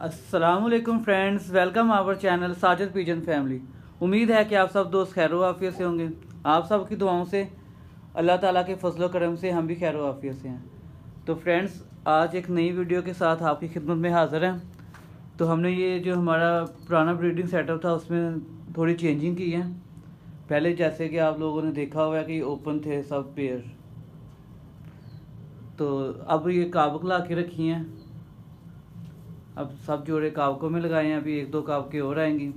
Aslam friends welcome our channel Sajid pigeon family उम्मीद है कि आप सब दोस्त खैर वाफियत से होंगे। आप सब की दुआओं से, अल्लाह ताला के फजल करम से हम भी खैर वाफियत से हैं। तो फ्रेंड्स आज एक नई वीडियो के साथ आपकी खिदमत में हाज़िर हैं। तो हमने ये जो हमारा पुराना ब्रीडिंग सेटअप था, उसमें थोड़ी चेंजिंग की है। पहले जैसे कि आप लोगों ने देखा हुआ है कि ओपन थे सब पेयर तो अब ये काबुक ला के रखी हैं। अब सब जोड़े कावकों में लगाए हैं, अभी एक दो कावके और आएँगी।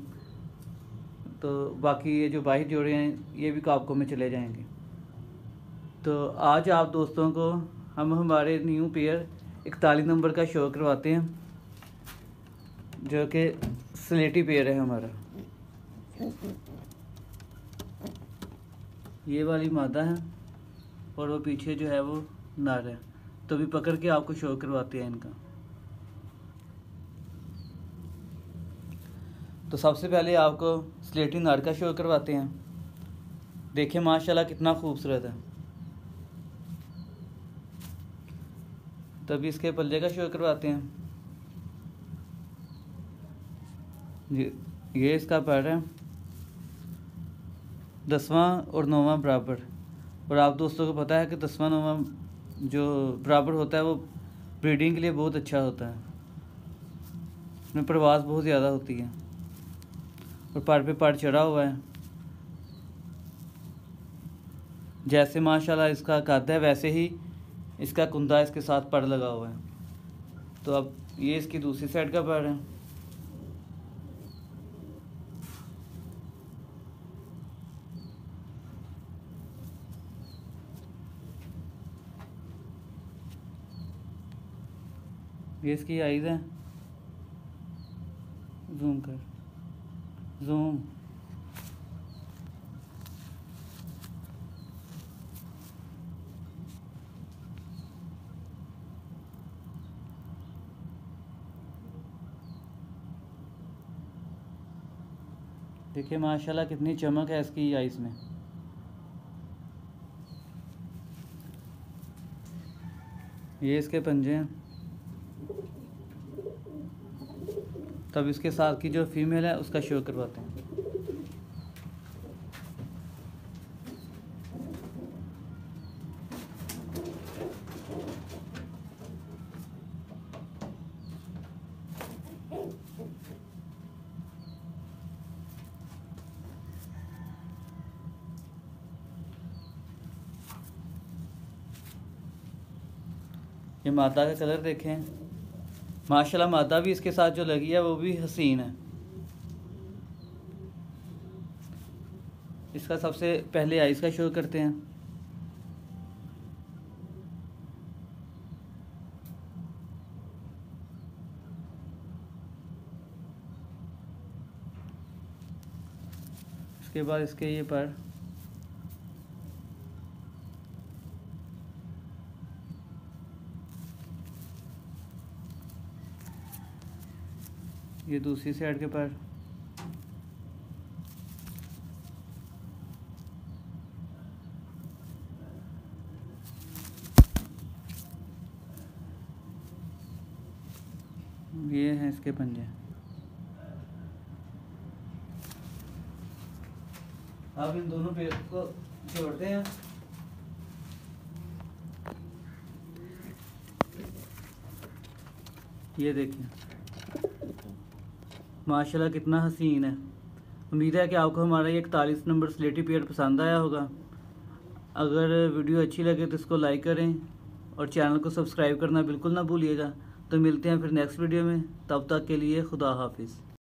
तो बाकी ये जो बाईस जोड़े हैं, ये भी कावकों में चले जाएँगे। तो आज आप दोस्तों को हम हमारे न्यू पेयर इकतालीस नंबर का शो करवाते हैं, जो कि स्लेटी पेयर है हमारा। ये वाली मादा है, और वो पीछे जो है वो नार है। तो भी पकड़ के आपको शो करवाते हैं इनका। तो सबसे पहले आपको स्लेटी नार का शो करवाते हैं। देखिए माशाल्लाह कितना खूबसूरत है। तभी इसके पल्ले का शो करवाते हैं। ये इसका पैर है। दसवां और नौवां बराबर। और आप दोस्तों को पता है कि दसवां, नौवां जो बराबर होता है, वो ब्रीडिंग के लिए बहुत अच्छा होता है। उसमें प्रवास बहुत ज़्यादा होती है। और पर पे पर चढ़ा हुआ है। जैसे माशाल्लाह इसका कद है, वैसे ही इसका कुंदा इसके साथ पड़ लगा हुआ है। तो अब ये इसकी दूसरी साइड का पड़ है। ये इसकी आइज़ है। जूम कर। जूम देखिए माशाल्लाह कितनी चमक है इसकी आइस में। ये इसके पंजे हैं। तब इसके साथ की जो फीमेल है, उसका शो करवाते हैं। ये माता का कलर देखें। माशाल्लाह मादा भी इसके साथ जो लगी है, वो भी हसीन है। इसका सबसे पहले आइस का शो करते हैं। इसके बाद इसके ये पर ये दूसरी साइड के पर। ये हैं इसके पंजे। अब इन दोनों पेड़ को जोड़ते हैं। ये देखिए। माशाल्लाह कितना हसीन है। उम्मीद है कि आपको हमारा ये इकतालीस नंबर स्लेटी पेयर पसंद आया होगा। अगर वीडियो अच्छी लगे तो इसको लाइक करें और चैनल को सब्सक्राइब करना बिल्कुल ना भूलिएगा। तो मिलते हैं फिर नेक्स्ट वीडियो में। तब तक के लिए खुदा हाफिज़।